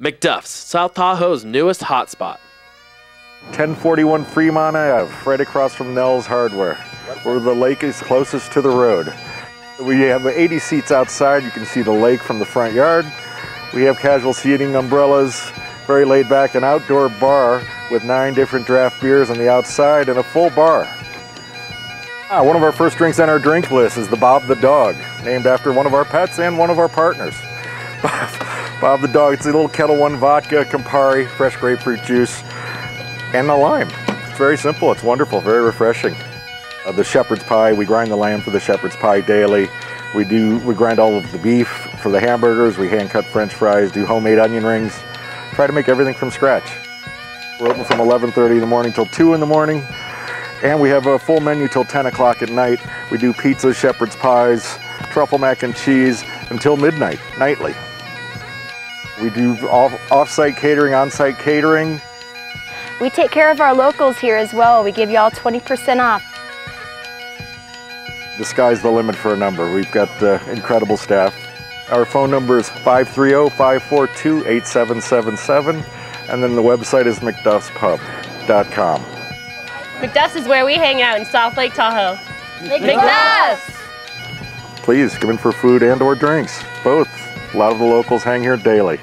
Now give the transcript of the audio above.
MacDuff's, South Tahoe's newest hotspot. 1041 Fremont Ave, right across from Nell's Hardware, where the lake is closest to the road. We have 80 seats outside. You can see the lake from the front yard. We have casual seating, umbrellas, very laid back, an outdoor bar with nine different draft beers on the outside and a full bar. Ah, one of our first drinks on our drink list is the Bob the Dog, named after one of our pets and one of our partners. Bob the Dog, it's a little Ketel One vodka, Campari, fresh grapefruit juice, and a lime. It's very simple, it's wonderful, very refreshing. Uh, the shepherd's pie, we grind the lamb for the shepherd's pie daily. We do, we grind all of the beef for the hamburgers, we hand cut french fries, do homemade onion rings, try to make everything from scratch. We're open from 11.30 in the morning till 2 in the morning. And we have a full menu till 10 o'clock at night. We do pizza, shepherd's pies, truffle mac and cheese until midnight, nightly. We do off-site catering, on-site catering. We take care of our locals here as well. We give you all 20% off. The sky's the limit for a number. We've got uh, incredible staff. Our phone number is 530-542-8777 and then the website is macduffspub.com. MacDuff's is where we hang out in South Lake Tahoe. MacDuff's! Please come in for food and or drinks, both. A lot of the locals hang here daily.